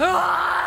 Ah!